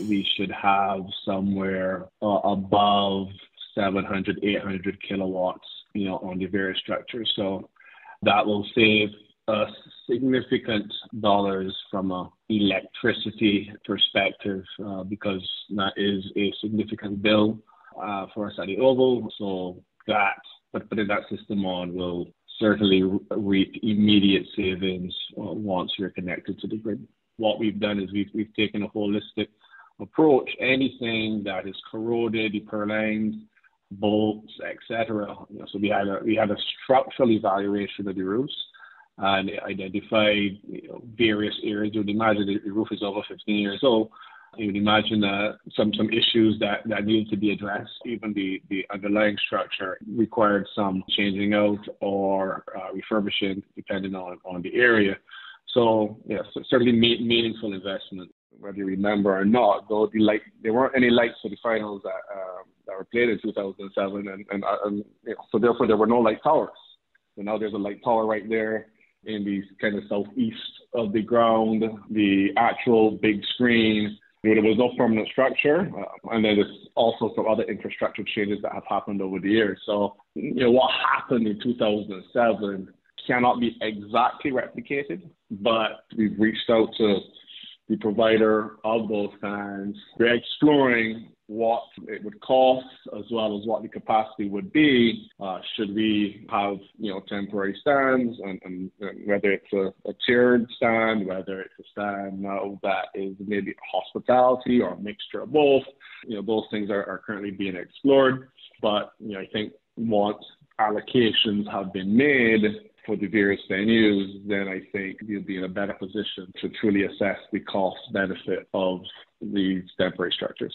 we should have somewhere uh, above 700, 800 kilowatts, you know, on the various structures. So that will save us significant dollars from a electricity perspective uh, because that is a significant bill uh, for us at the Oval. So that, but putting that system on will certainly reap immediate savings uh, once you're connected to the grid. What we've done is we've, we've taken a holistic approach. Anything that is corroded, purlined, bolts, etc. You know, so we had a we had a structural evaluation of the roofs and identified you know, various areas. You would imagine the roof is over 15 years old. You would imagine uh, some some issues that, that needed to be addressed. Even the, the underlying structure required some changing out or uh, refurbishing, depending on, on the area. So yes, certainly meaningful investment. Whether you remember or not, though the light there weren't any lights for the finals that um, that were played in 2007, and and, uh, and you know, so therefore there were no light towers. So now there's a light tower right there in the kind of southeast of the ground. The actual big screen there was no permanent structure, uh, and then there's also some other infrastructure changes that have happened over the years. So, you know, what happened in 2007 cannot be exactly replicated, but we've reached out to the provider of those fans. We're exploring what it would cost as well as what the capacity would be uh, should we have you know temporary stands and, and, and whether it's a, a, tiered stand whether it's a stand now that is maybe hospitality or a mixture of both you know those things are, are currently being explored but you know I think once allocations have been made for the various venues, then I think you'll be in a better position to truly assess the cost benefit of these temporary structures.